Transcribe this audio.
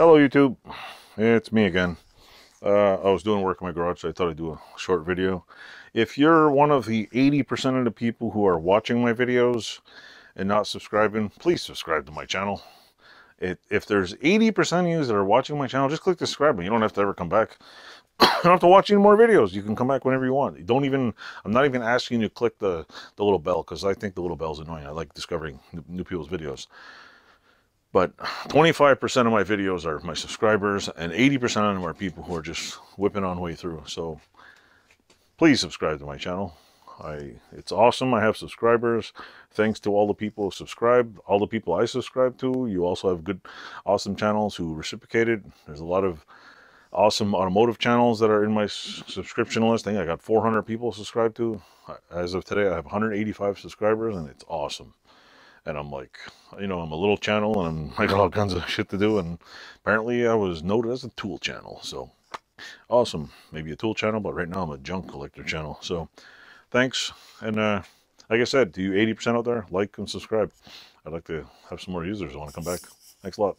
Hello YouTube, it's me again. Uh, I was doing work in my garage, so I thought I'd do a short video. If you're one of the 80% of the people who are watching my videos and not subscribing, please subscribe to my channel. It, if there's 80% of you that are watching my channel, just click the subscribe button. You don't have to ever come back. you don't have to watch any more videos. You can come back whenever you want. Don't even, I'm not even asking you to click the, the little bell because I think the little bell's annoying. I like discovering new people's videos. But 25% of my videos are my subscribers, and 80% of them are people who are just whipping on way through. So please subscribe to my channel. I It's awesome. I have subscribers. Thanks to all the people who subscribe, all the people I subscribe to. You also have good, awesome channels who reciprocated. There's a lot of awesome automotive channels that are in my subscription list. I think I got 400 people subscribed to. As of today, I have 185 subscribers, and it's awesome and I'm like, you know, I'm a little channel and I got all kinds of shit to do. And apparently I was noted as a tool channel. So awesome. Maybe a tool channel, but right now I'm a junk collector channel. So thanks. And uh, like I said, to you 80% out there, like and subscribe. I'd like to have some more users. Want to come back. Thanks a lot.